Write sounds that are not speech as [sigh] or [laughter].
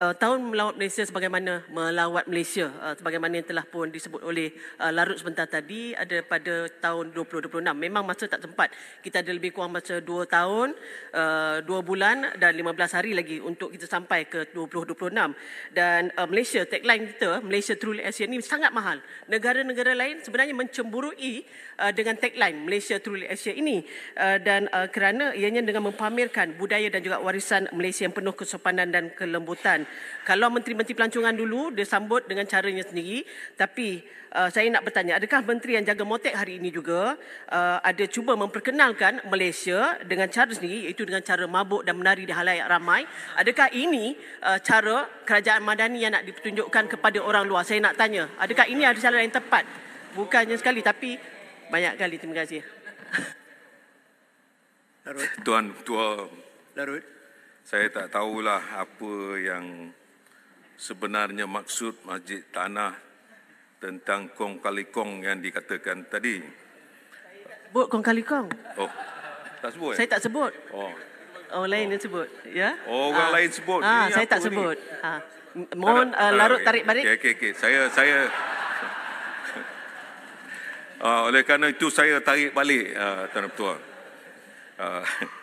Uh, tahun melawat Malaysia sebagaimana melawat Malaysia uh, sebagamana yang telah pun disebut oleh uh, Larut sebentar tadi ada pada tahun 2026 memang masa tak sempat. Kita ada lebih kurang masa 2 tahun uh, 2 bulan dan 15 hari lagi untuk kita sampai ke 2026 dan uh, Malaysia tagline kita Malaysia Truly Asian ini sangat mahal. Negara-negara lain sebenarnya mencemburui uh, dengan tagline Malaysia Truly Asia ini. Uh, dan uh, kerana ianya dengan mempamerkan budaya dan juga warisan Malaysia yang penuh kesopanan dan kelembutan kalau menteri-menteri pelancongan dulu dia sambut dengan caranya sendiri. Tapi uh, saya nak bertanya adakah menteri yang jaga motek hari ini juga uh, ada cuba memperkenalkan Malaysia dengan cara sendiri iaitu dengan cara mabuk dan menari di halayak ramai? Adakah ini uh, cara kerajaan madani yang nak ditunjukkan kepada orang luar? Saya nak tanya adakah ini ada cara yang tepat? Bukannya sekali tapi banyak kali. Terima kasih. Larut. Tuan Tua, Larut. Saya tak tahulah apa yang sebenarnya maksud Masjid Tanah tentang kong kali kong yang dikatakan tadi. sebut kong kali kong Oh, tak sebut? saya tak sebut Oh, Orang lain yang sebut, ya? Oh, orang Ah. lain sebut. Ah, Ini saya tak ni? sebut. Ah. Mohon Tak, uh, larut tarik balik. Okey, okey, okey. Saya, saya... uh, [laughs] oleh kerana itu saya tarik balik, uh, Tuan Ketua. Uh, [laughs]